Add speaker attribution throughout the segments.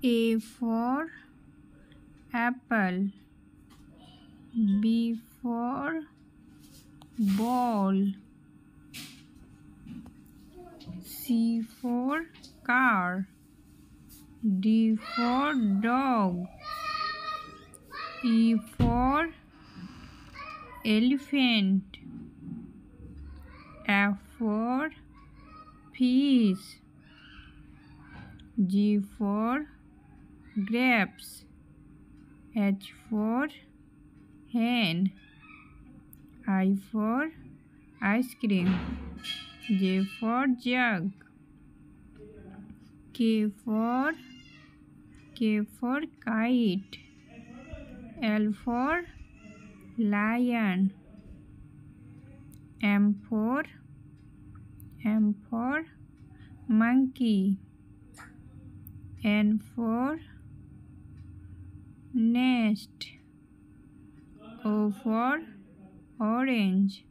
Speaker 1: A for apple. B for ball. C for car. D for dog. E for elephant. F for fish G for grapes H for hen I for ice cream J for jug K for K for kite L for lion M for M for monkey N for nest O for orange.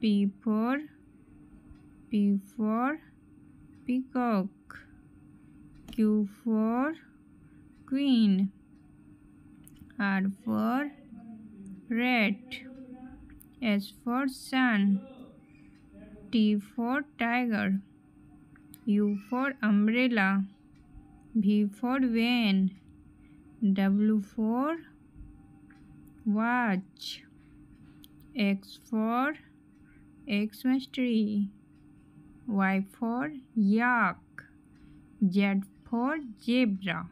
Speaker 1: P for P for peacock. Q for queen. R for rat. S for sun. T for tiger. U for umbrella. V for van W for watch X for Xmas tree Y for yak Z for zebra